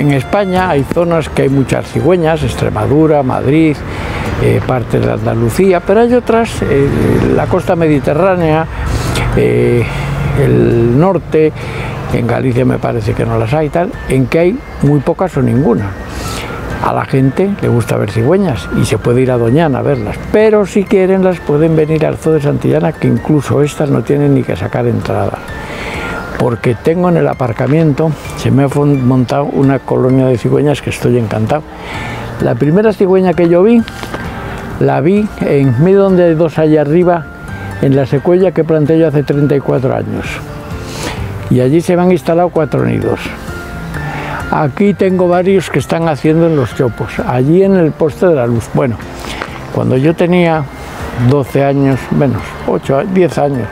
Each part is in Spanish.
En España hay zonas que hay muchas cigüeñas, Extremadura, Madrid, eh, parte de Andalucía, pero hay otras, eh, la costa mediterránea, eh, el norte, en Galicia me parece que no las hay tal, en que hay muy pocas o ninguna. A la gente le gusta ver cigüeñas y se puede ir a Doñana a verlas, pero si quieren las pueden venir al Zoo de Santillana, que incluso estas no tienen ni que sacar entrada. Porque tengo en el aparcamiento, se me ha montado una colonia de cigüeñas que estoy encantado. La primera cigüeña que yo vi, la vi en medio donde hay dos allá arriba, en la secuella que planté yo hace 34 años. Y allí se me han instalado cuatro nidos. Aquí tengo varios que están haciendo en los chopos, allí en el poste de la luz. Bueno, cuando yo tenía 12 años, menos, 8, 10 años,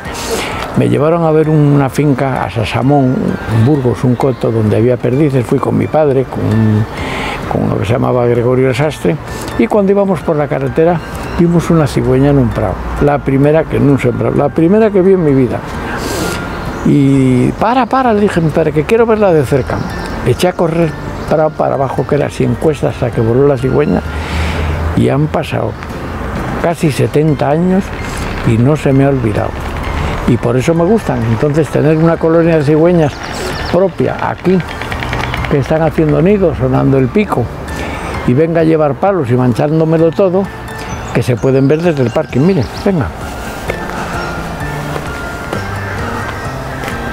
me llevaron a ver una finca a Sasamón, Burgos, un coto donde había perdices. Fui con mi padre, con, con lo que se llamaba Gregorio Sastre, y cuando íbamos por la carretera vimos una cigüeña en un prado, la primera que en un sembrado, la primera que vi en mi vida. Y para, para, le dije, para que quiero verla de cerca eché a correr para, para abajo, que era así encuesta, hasta que voló la cigüeña, y han pasado casi 70 años y no se me ha olvidado. Y por eso me gustan. Entonces tener una colonia de cigüeñas propia aquí, que están haciendo nidos, sonando el pico, y venga a llevar palos y manchándomelo todo, que se pueden ver desde el parque. Miren, venga.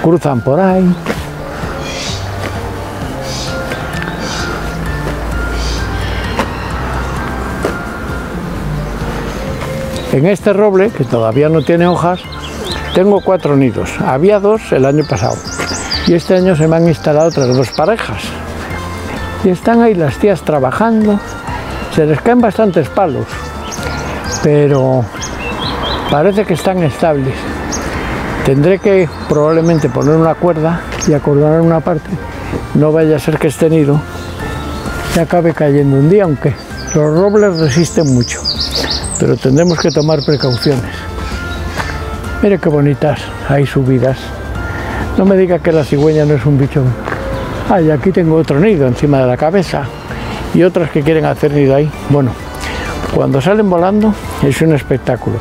Cruzan por ahí. En este roble, que todavía no tiene hojas, tengo cuatro nidos. Había dos el año pasado. Y este año se me han instalado otras dos parejas. Y están ahí las tías trabajando. Se les caen bastantes palos. Pero parece que están estables. Tendré que probablemente poner una cuerda y acordar una parte. No vaya a ser que este nido se acabe cayendo un día, aunque los robles resisten mucho pero tendremos que tomar precauciones. Mire qué bonitas, hay subidas. No me diga que la cigüeña no es un bicho. Ay, aquí tengo otro nido encima de la cabeza y otras que quieren hacer nido ahí. Bueno, cuando salen volando es un espectáculo.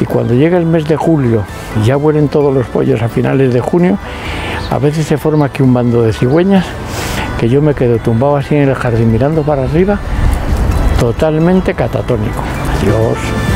Y cuando llega el mes de julio y ya vuelen todos los pollos a finales de junio, a veces se forma aquí un bando de cigüeñas que yo me quedo tumbado así en el jardín mirando para arriba, totalmente catatónico. Adiós.